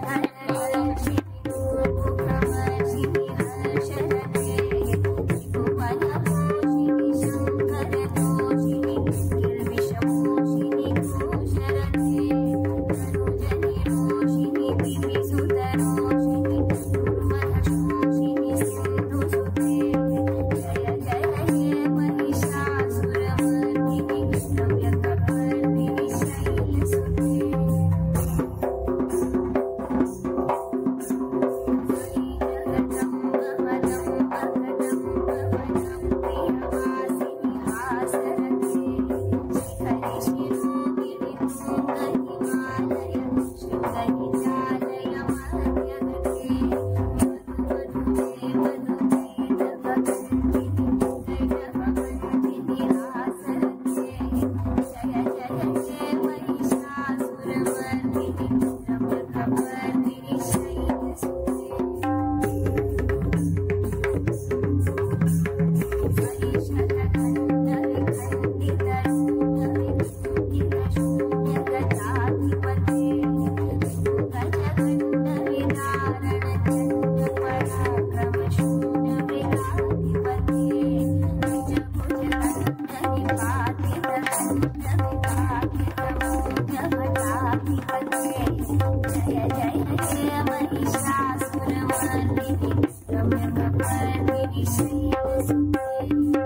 Bye. Yeah. baby, see you as a baby.